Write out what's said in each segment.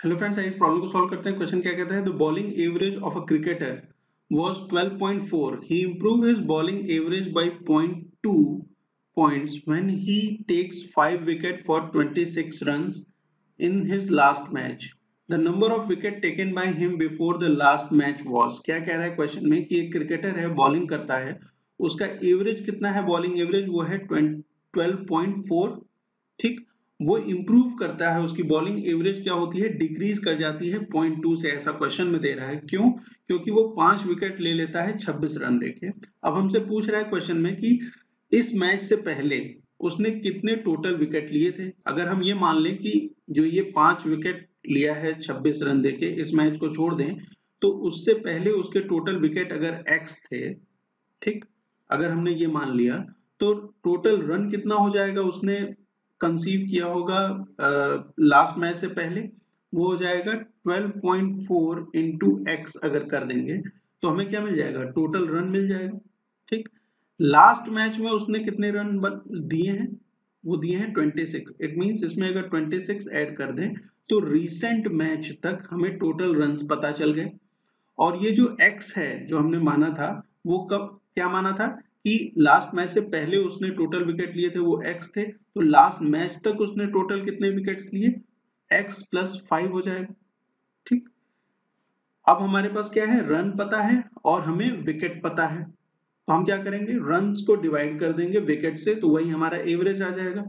Hello friends इस problem को solve करते हैं। क्वेश्चन क्या कहता है? The bowling average of a cricketer was 12.4 he improve his bowling average by 0.2 points when he takes 5 wicket for 26 runs in his last match the number of wicket taken by him before the last match was क्या कह रहा है question में कि एक cricketer है bowling करता है, उसका एवरेज कितना है? बॉलिंग एवरेज वो है 12.4 ठीक? वो इंप्रूव करता है, उसकी बॉलिंग एवरेज क्या होती है? डिक्रीज कर जाती है पॉइंट टू से, ऐसा क्वेश्चन में दे रहा है। क्यों? क्योंकि वो पाँच विकेट ले लेता है 26 रन देके अब हमसे पूछ रहा है क्वेश्चन में कि इस मैच से पहले उसने कितने टोटल विकेट लिए थे? अगर हम ये मान लें कि जो ये पाँच विकेट लिया है 26 रन देके इस मैच को छोड़ दें तो उससे पहले उसके टोटल विकेट अगर एक्स थे, ठीक? अगर हमने ये मान लिया तो टोटल रन कितना हो जाएगा? उसने कंसीव किया होगा लास्ट मैच से पहले, वो हो जाएगा 12.4 पॉइंट फोर इंटू एक्स अगर कर देंगे तो हमें क्या मिल जाएगा? टोटल रन मिल जाएगा, ठीक? लास्ट मैच में उसने कितने रन दिए हैं? वो दिए हैं 26 इट मींस इसमें अगर 26 ऐड कर दें तो रिसेंट मैच तक हमें टोटल रन्स पता चल गए। और ये जो एक्स है, जो हमने माना था, वो कब, क्या माना था? कि लास्ट मैच से पहले उसने टोटल विकेट लिए थे, वो एक्स थे तो लास्ट मैच तक उसने टोटल कितने विकेट्स लिए? एक्स प्लस फाइव हो जाएगा, ठीक? अब हमारे पास क्या है? रन पता है और हमें विकेट पता है। तो हम क्या करेंगे? रन को डिवाइड कर देंगे विकेट से तो वही हमारा एवरेज आ जाएगा।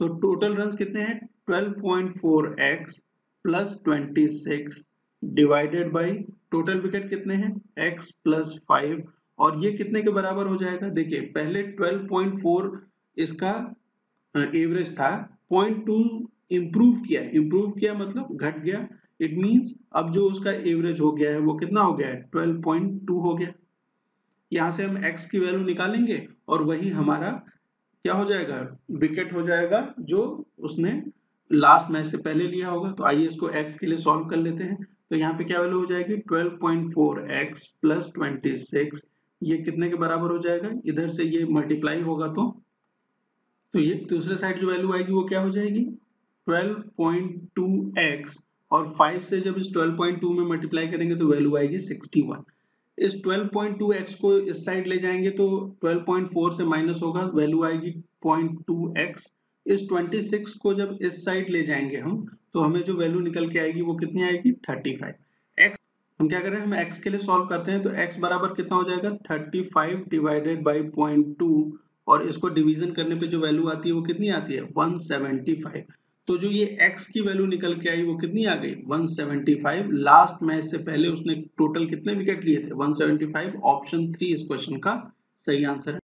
तो टोटल रन कितने हैं? 12.4x plus 26 divided by total wicket कितने हैं? X प्लस फाइव और ये कितने के बराबर हो जाएगा? देखिए, पहले 12.4 इसका एवरेज था। 0.2 इंप्रूव किया इंप्रूव किया मतलब घट गया। इट मींस अब जो उसका एवरेज हो गया है, वो कितना हो गया है? 12.2 हो गया। यहाँ से हम x की वैल्यू निकालेंगे और वही हमारा क्या हो जाएगा? विकेट हो जाएगा, जो उसने लास्ट मैच से पहले लिया होगा। तो आइए इसको x के लिए सॉल्व कर लेते हैं। तो यहाँ पे क्या वैल्यू हो जाएगी? 12.4x प्लस 26 ये कितने के बराबर हो जाएगा? इधर से ये मल्टीप्लाई होगा तो तो ये दूसरे साइड जो वैल्यू आएगी, वो क्या हो जाएगी? 12.2x और 5 से जब इस 12.2 में मल्टीप्लाई करेंगे तो वैल्यू आएगी 61 इस 12.2x को इस साइड ले जाएँगे तो 12.4 से माइनस होगा वैल्यू आएगी 0.2x इस 26 को जब इस साइड ले जाएँगे हम तो हमें जो वैल्यू निकल के आएगी वो कितनी आएगी? 35 हम क्या करें हम x के लिए सॉल्व करते हैं तो x बराबर कितना हो जाएगा? 35 डिवाइडेड बाय 0.2 और इसको डिवीज़न करने पे जो वैल्यू आती है, वो कितनी आती है? 175 तो जो ये x की वैल्यू निकल के आई, वो कितनी आ गई? 175 लास्ट मैच से पहले उसने टोटल कितने विकेट लिए थे? 175 ऑप्शन थ्री इस क्वेश्चन का सही आंसर है।